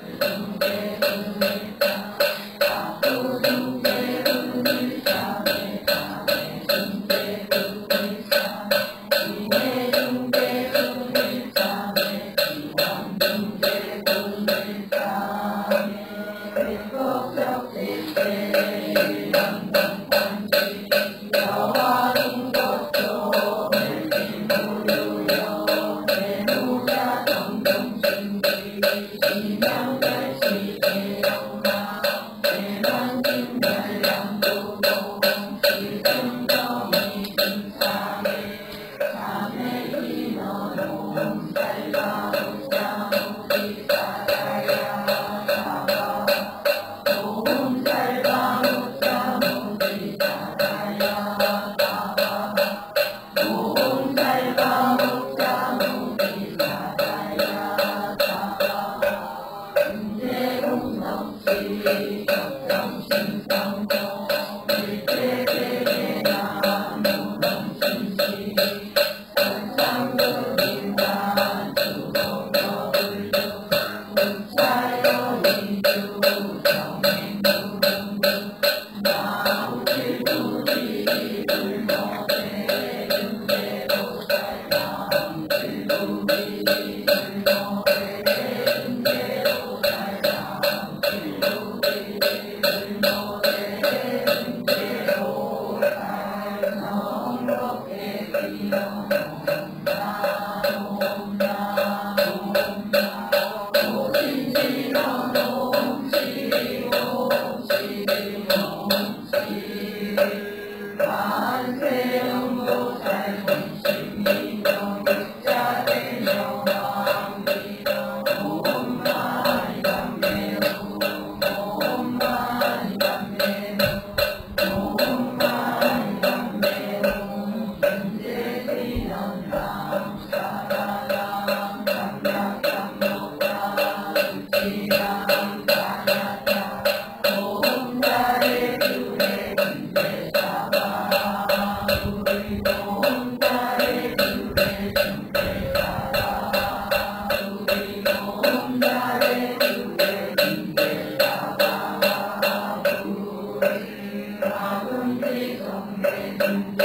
Thank you. Thank you. you. Amen.